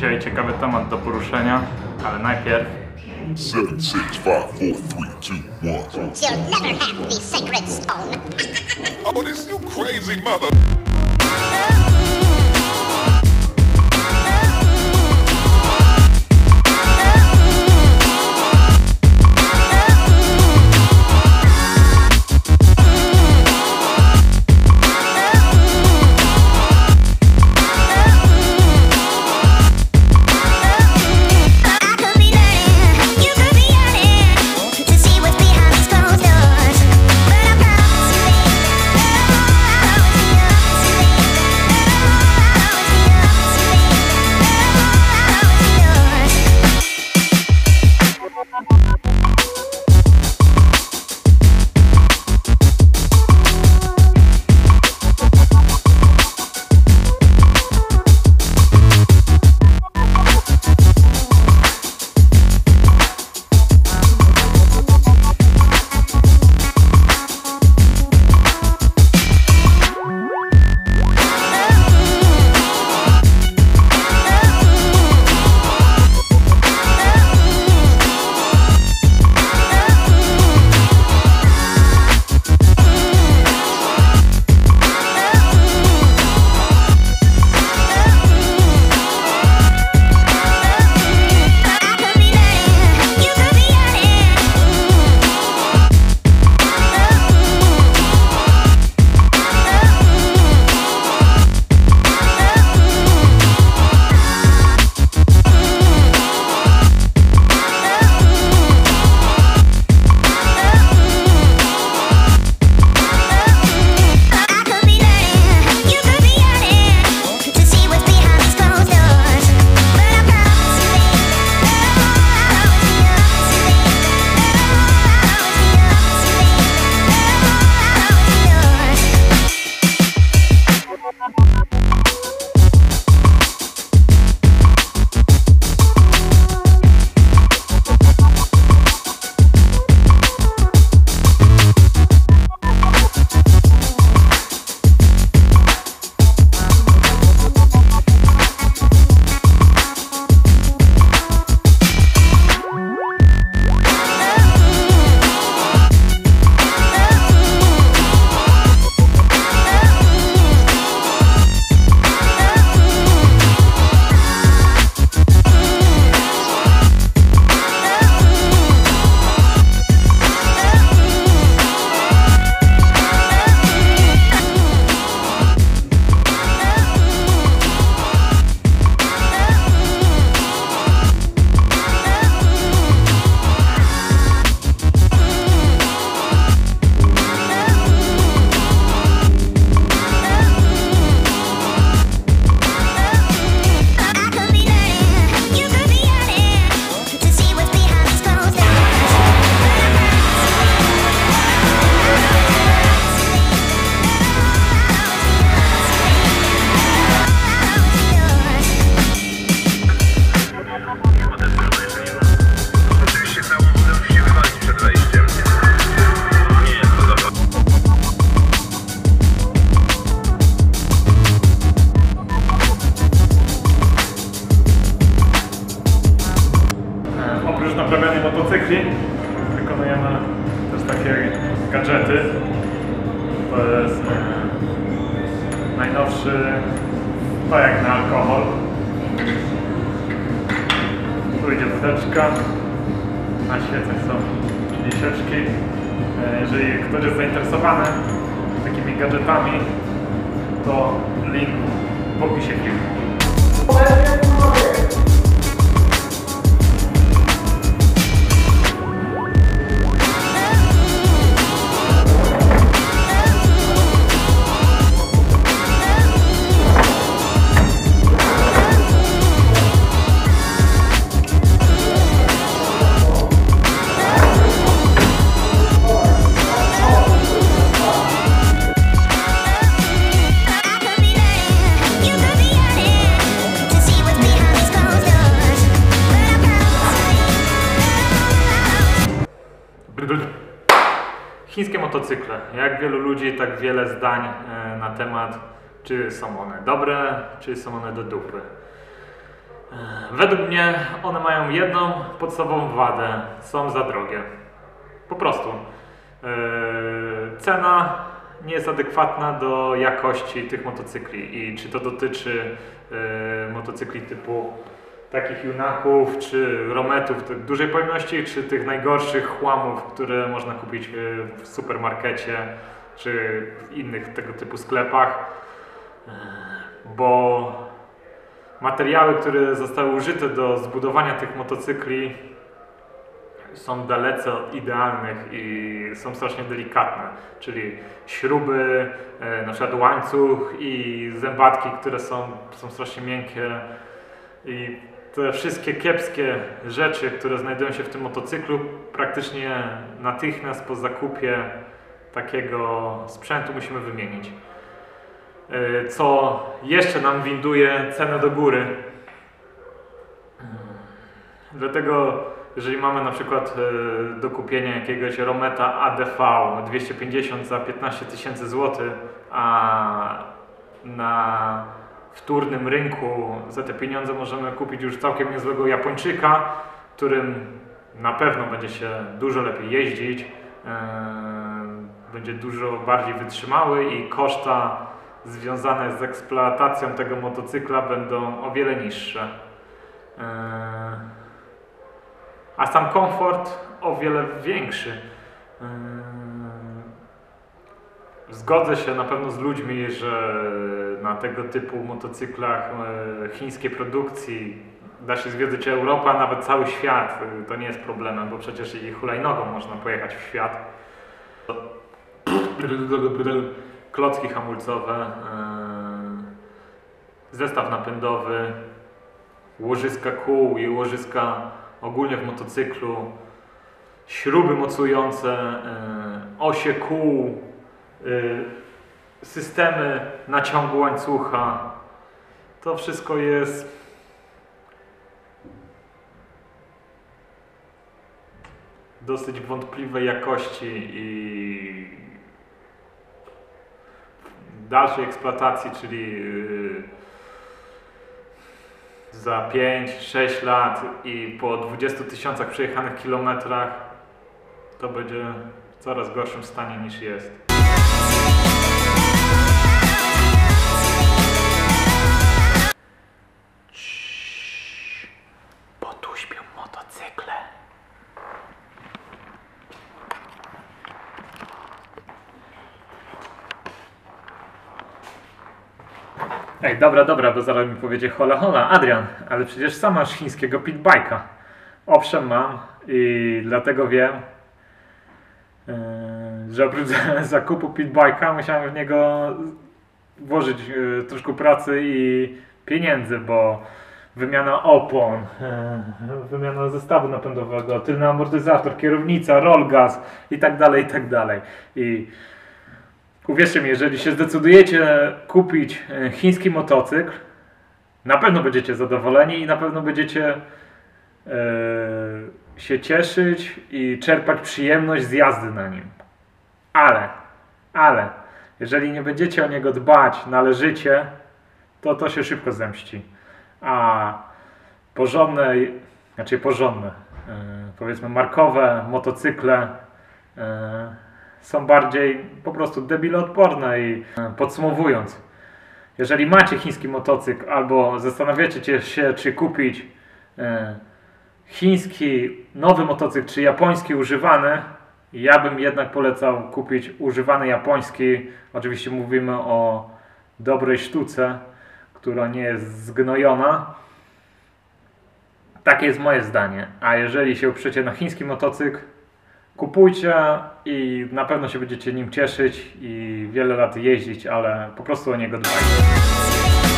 dzisiaj ciekawy temat do poruszenia, ale najpierw... 7, 6, 5, 4, 3, 2, 1... You'll never have the sacred stone! oh, this you crazy mother... Najnowszy to jak na alkohol. Tu idzie wódeczka. Na świecach są misieczki. E, Jeżeli ktoś jest zainteresowany takimi gadżetami, to link w opisie filmu. Chińskie motocykle. Jak wielu ludzi, tak wiele zdań e, na temat, czy są one dobre, czy są one do dupy. E, według mnie one mają jedną podstawową wadę. Są za drogie. Po prostu. E, cena nie jest adekwatna do jakości tych motocykli i czy to dotyczy motocykli typu takich junaków, czy rometów dużej pojemności, czy tych najgorszych chłamów, które można kupić yy, w supermarkecie, czy w innych tego typu sklepach. Yy, Bo materiały, które zostały użyte do zbudowania tych motocykli są dalece od idealnych i są strasznie delikatne, czyli śruby, e, na przykład łańcuch i zębatki, które są, są strasznie miękkie i te wszystkie kiepskie rzeczy, które znajdują się w tym motocyklu praktycznie natychmiast po zakupie takiego sprzętu musimy wymienić. E, Co jeszcze nam winduje cenę do góry. Dlatego, jeżeli mamy na przykład e, do kupienia jakiegoś Rometa ADV 250 za 15 tysięcy złotych, a na wtórnym rynku za te pieniądze możemy kupić już całkiem niezłego Japończyka, którym na pewno będzie się dużo lepiej jeździć, e, będzie dużo bardziej wytrzymały i koszta związane z eksploatacją tego motocykla będą o wiele niższe. Eee, A sam komfort o wiele większy. Zgodzę się na pewno z ludźmi, że na tego typu motocyklach e, chińskiej produkcji da się zwiedzić Europę, a nawet cały świat. E, To nie jest problemem, bo przecież i hulajnogą można pojechać w świat klocki hamulcowe, e, zestaw napędowy, łożyska kół i łożyska ogólnie w motocyklu, śruby mocujące, osie kół, e, systemy naciągu łańcucha. To wszystko jest dosyć wątpliwej jakości i dalszej eksploatacji, czyli yy, za 5-6 lat i po 20 tysiącach przejechanych kilometrach to będzie w coraz gorszym stanie niż jest. Ej, dobra, dobra, bo zaraz mi powiedzie hola hola, Adrian, ale przecież sam masz chińskiego pitbike'a. Owszem mam i dlatego wiem, yy, że oprócz zakupu pitbike'a musiałem w niego włożyć yy, troszkę pracy i pieniędzy, bo wymiana opon, yy, wymiana zestawu napędowego, tylny amortyzator, kierownica, roll i tak dalej, i tak dalej. I Uwierzcie mi, jeżeli się zdecydujecie kupić e, chiński motocykl, na pewno będziecie zadowoleni i na pewno będziecie e, się cieszyć i czerpać przyjemność z jazdy na nim. Ale, ale, jeżeli nie będziecie o niego dbać należycie, to to się szybko zemści. A porządne, znaczy porządne, e, powiedzmy markowe motocykle są bardziej po prostu debiloodporne i e, podsumowując, jeżeli macie chiński motocykl albo zastanawiacie się, czy kupić e, chiński nowy motocykl, czy japoński używany, ja bym jednak polecał kupić używany japoński. Oczywiście mówimy o dobrej sztuce, która nie jest zgnojona. Takie jest moje zdanie. A jeżeli się uprzecie na chiński motocykl, kupujcie i na pewno się będziecie nim cieszyć i wiele lat jeździć, ale po prostu o niego dbajcie.